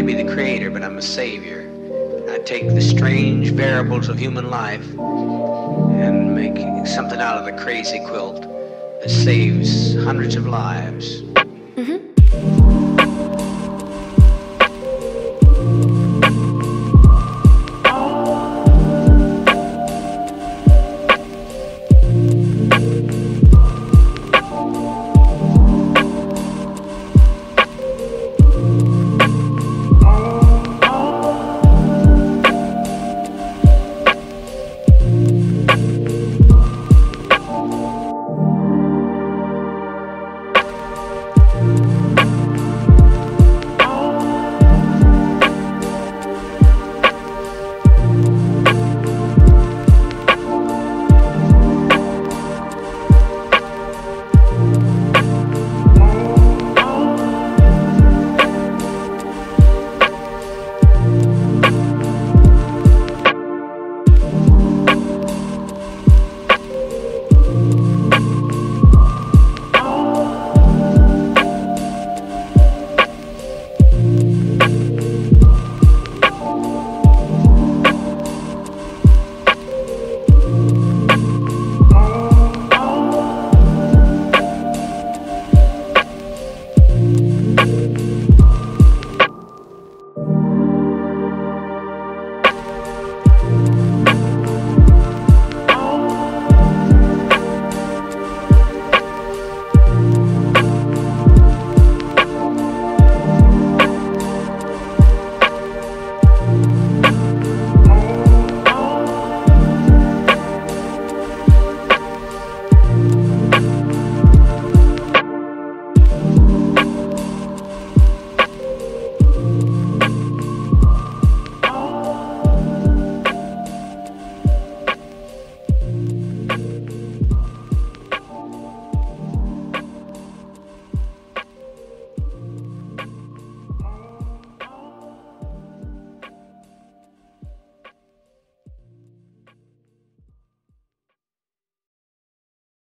to be the creator, but I'm a savior. I take the strange variables of human life and make something out of the crazy quilt that saves hundreds of lives. Mm-hmm.